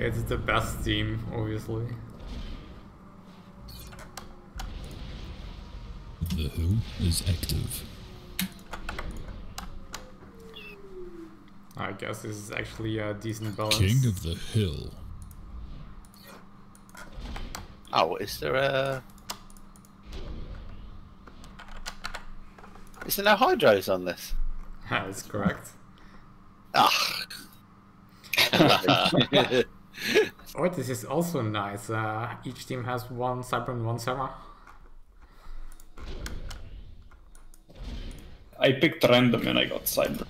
It's the best team, obviously. The Who is active. I guess this is actually a decent balance. King of the Hill. Oh, is there a? Is there no hydros on this? That's correct. Ah. Oh, this is also nice. Uh, each team has one Cybran and one Sera. I picked random and I got Cybran.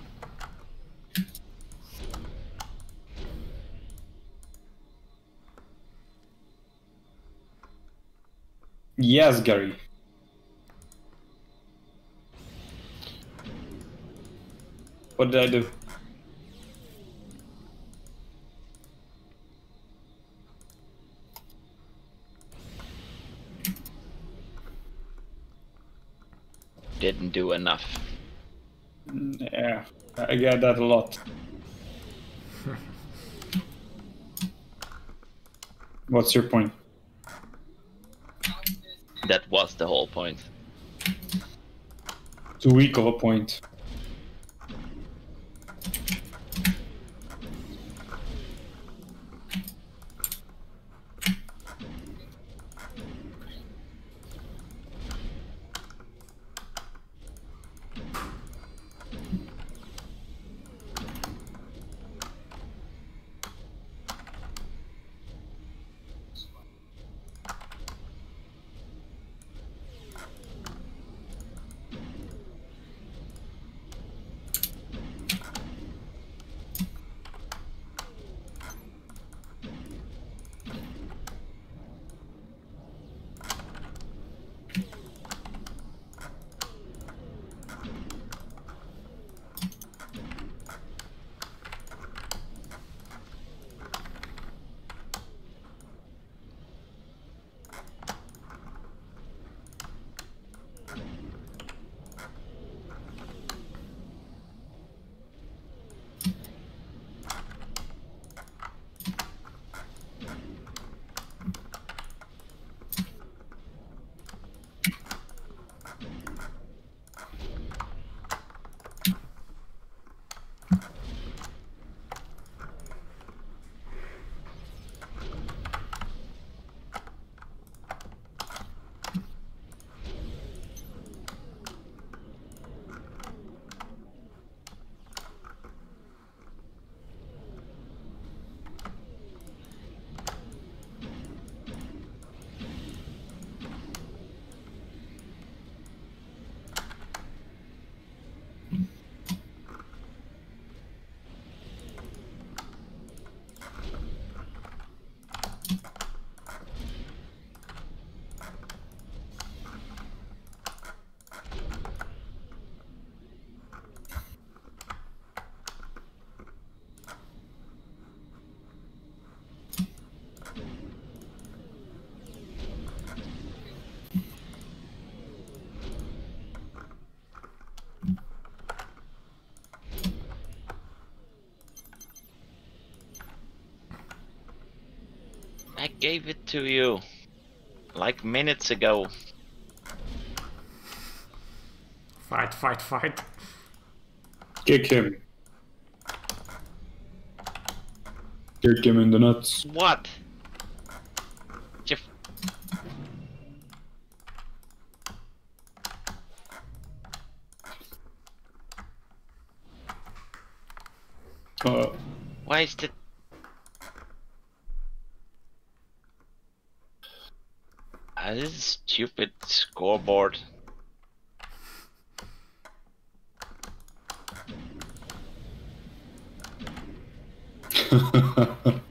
Yes, Gary. What did I do? Didn't do enough. Yeah, I get that a lot. What's your point? That was the whole point. Too weak of a point. Gave it to you. Like minutes ago. Fight, fight, fight. Kick him. Kick him in the nuts. What? Jeff. Uh, Why is the This is stupid scoreboard.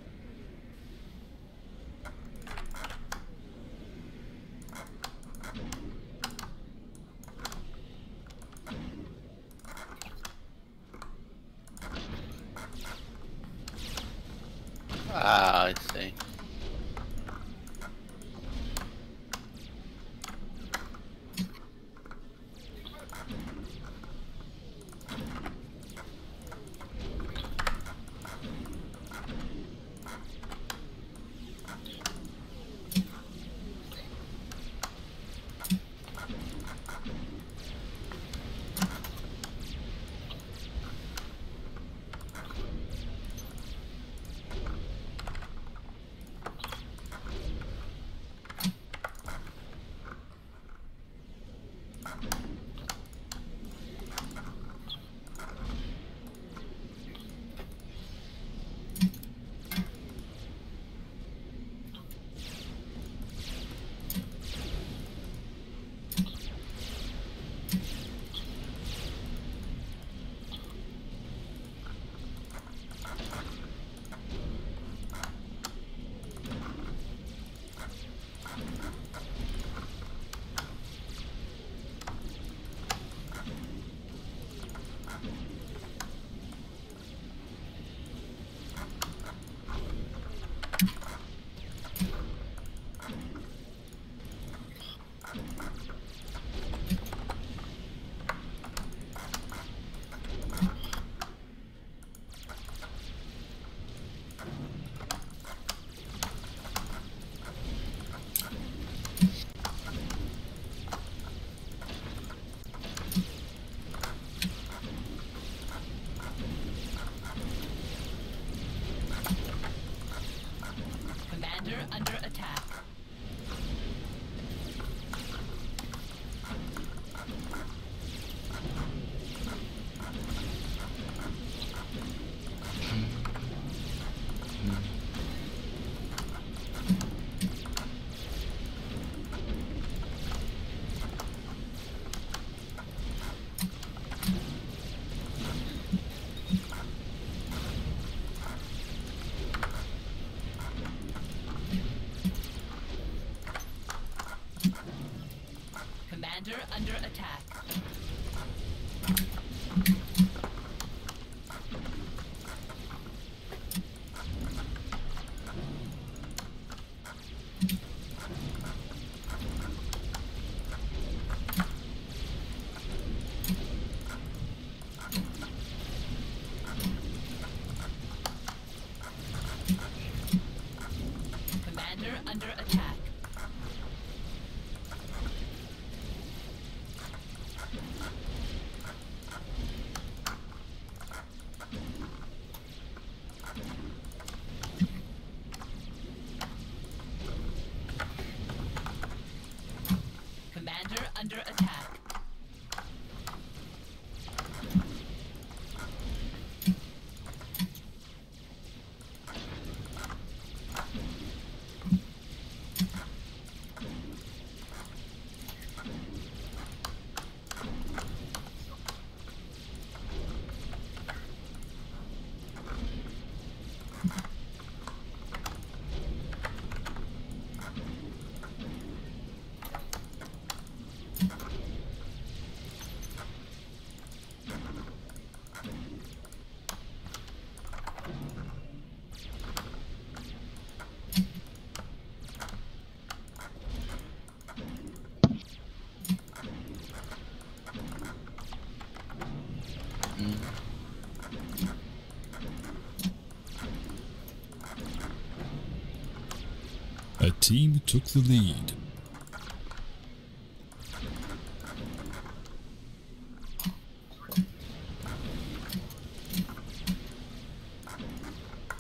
under attack. A team took the lead.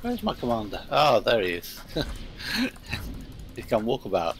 Where's my commander? Oh, there he is. he can walk about.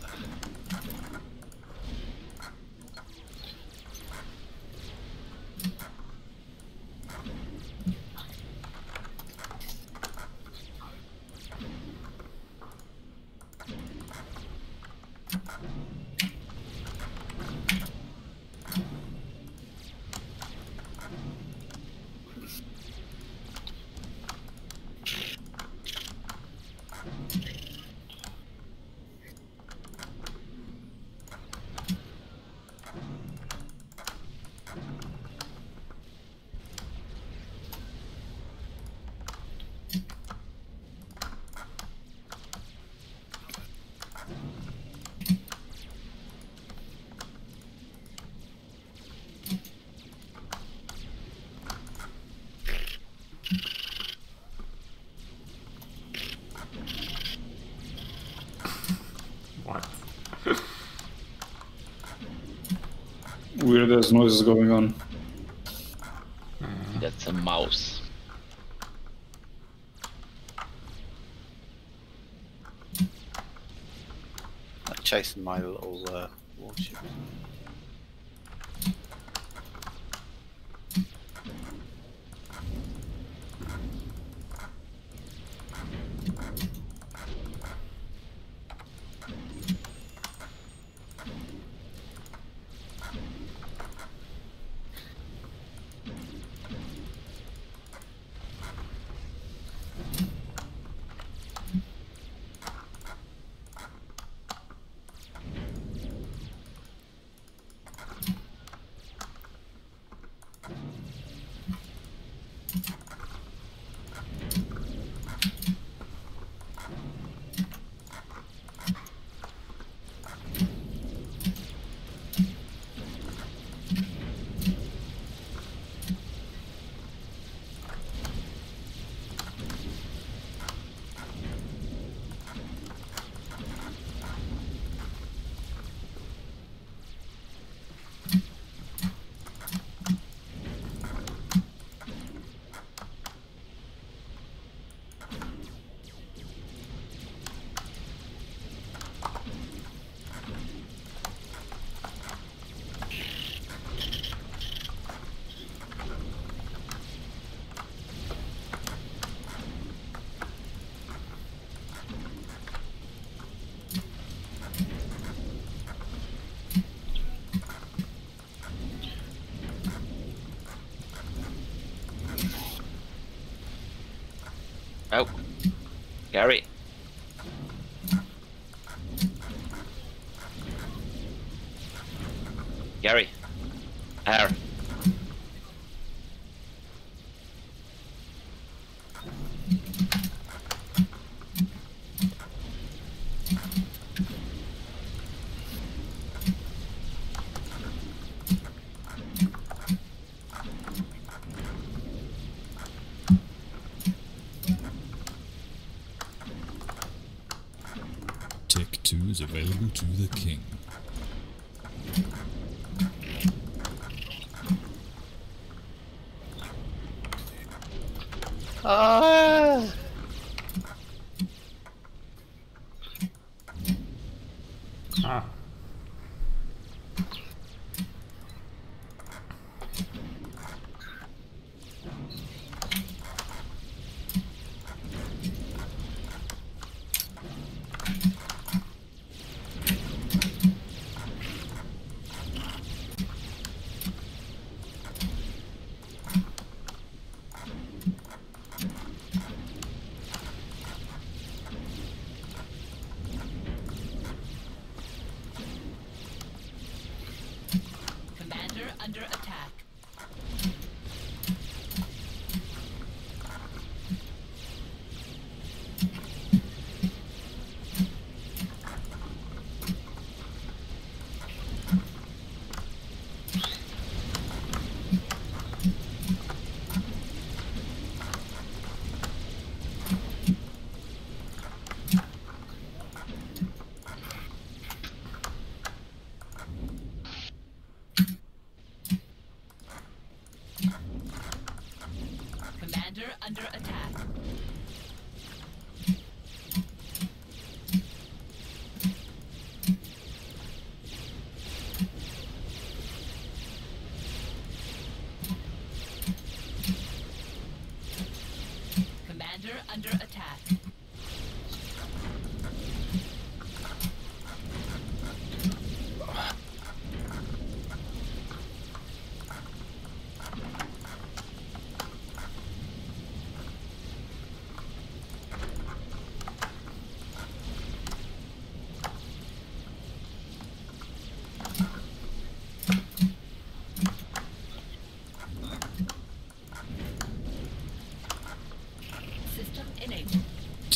What? Weird as noises going on. That's a mouse. Like chasing my little uh, warship. Oh. Gary. Gary. Air. To the king. Ah! Ah.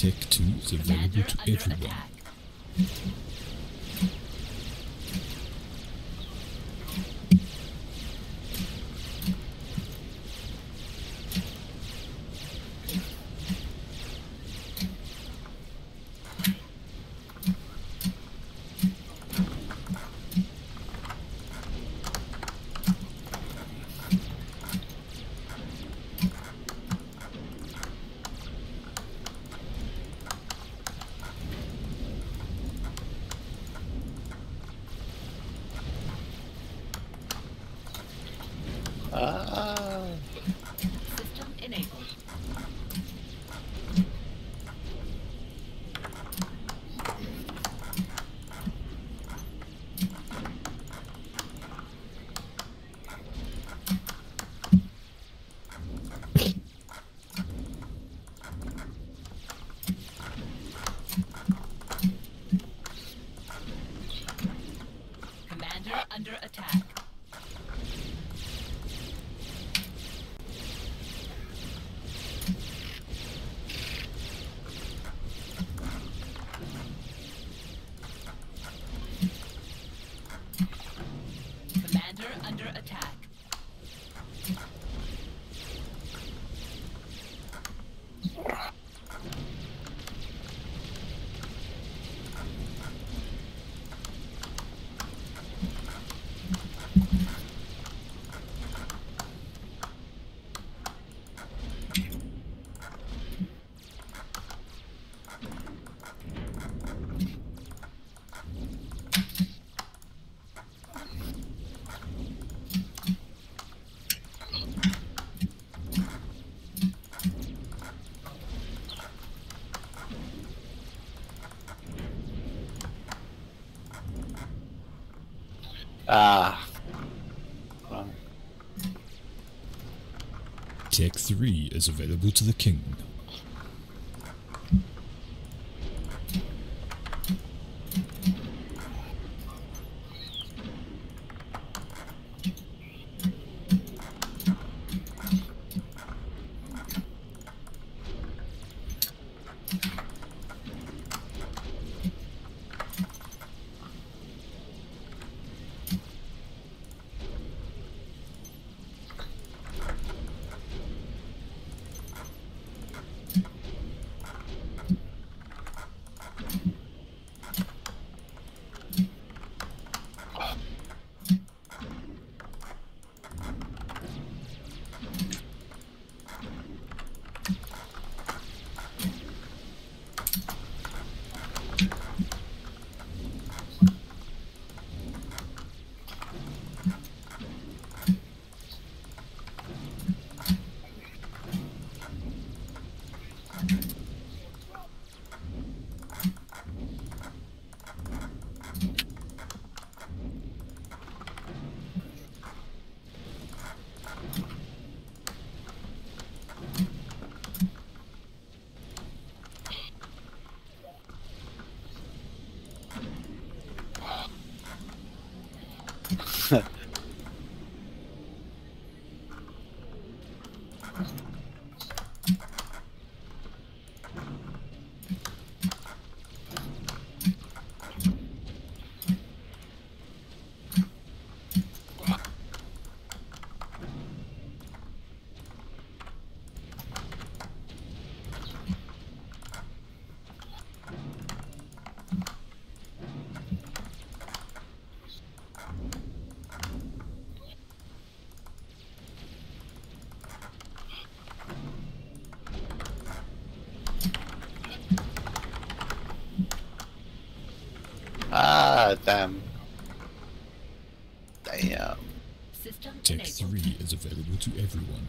Tech 2 is available to everyone. Ah! Tech 3 is available to the king. Damn. Damn. Tech 3 is available to everyone.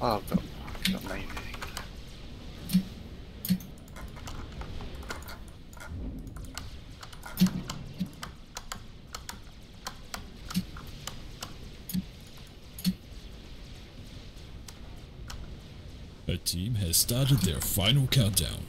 Oh, I've got, I've got maybe. A team has started their final countdown.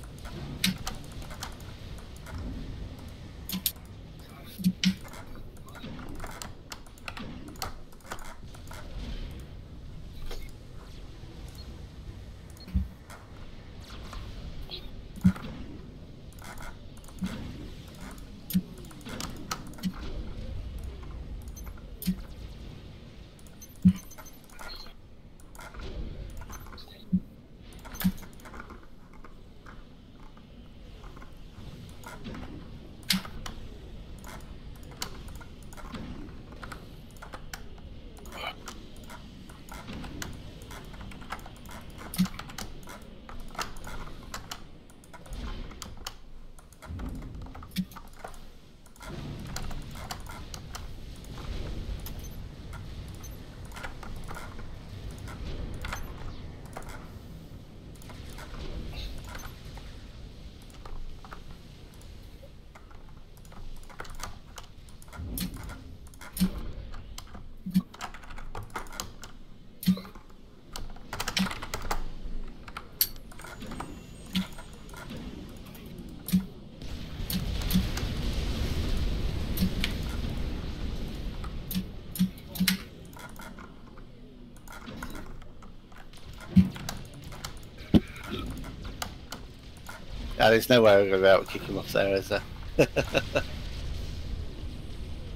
There's no way I'm going to be able to kick him off there, is there?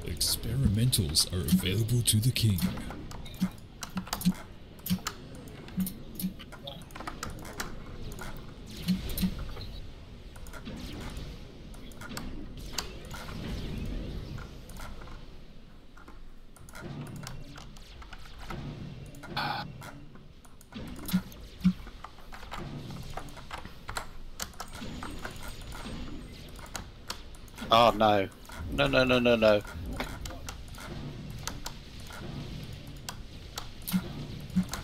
Experimentals are available to the king. Oh no. No, no, no, no, no.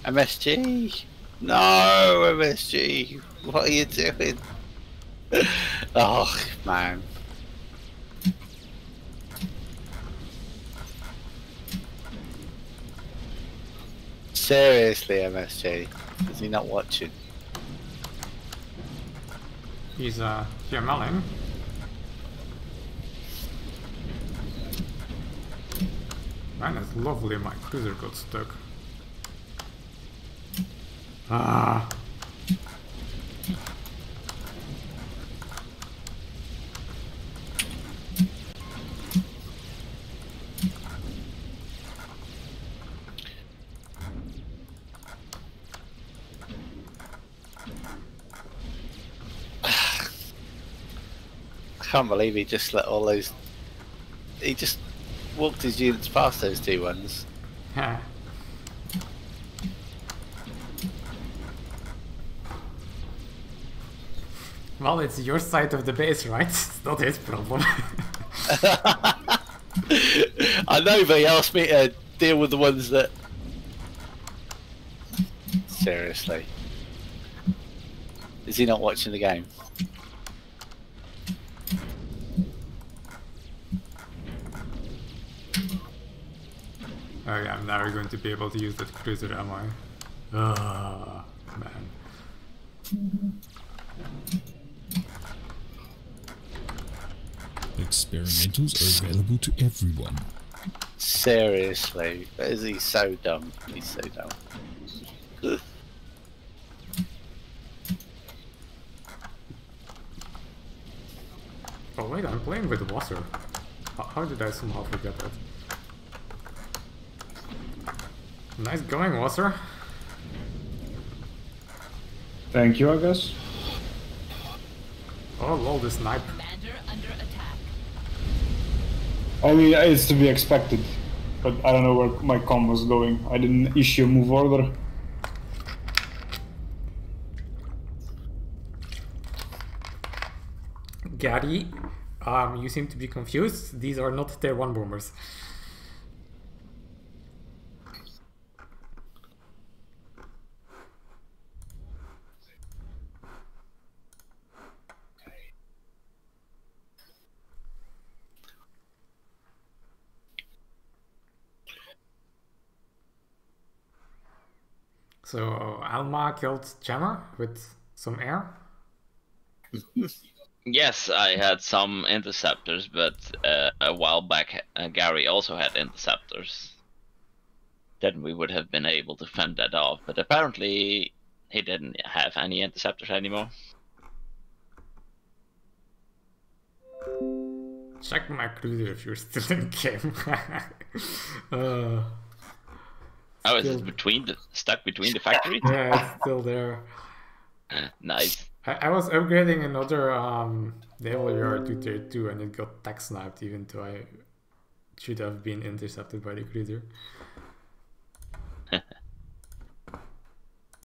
MSG! No, MSG! What are you doing? oh, man. Seriously, MSG. Is he not watching? He's uh here melling. Man, it's lovely my cruiser got stuck. Ah. I can't believe he just let all those. He just walked his units past those two ones. Well, it's your side of the base, right? It's not his problem. I know, but he asked me to deal with the ones that. Seriously. Is he not watching the game? Oh yeah, I'm never going to be able to use that cruiser, am I? Ah, man. Experimentals are available to everyone. Seriously. Is he so dumb? He's so dumb. Oh wait, I'm playing with Wasser. How, how did I somehow forget that? Nice going, Wasser. Thank you, I guess. Oh lol, this snipe. Commander under attack. I mean, it's to be expected, but I don't know where my com was going. I didn't issue a move order. Gary, um, you seem to be confused. These are not tier 1 bombers. So Alma killed Jammer with some air. Yes, I had some interceptors, but uh, a while back uh, Gary also had interceptors. Then we would have been able to fend that off, but apparently he didn't have any interceptors anymore. Check my cruiser if you're still in game. uh, Oh, is it between the stuck between the factories? yeah, it's still there. Uh, nice. I, I was upgrading another um, naval yard to tier 2 and it got tech sniped even though I should have been intercepted by the cruiser.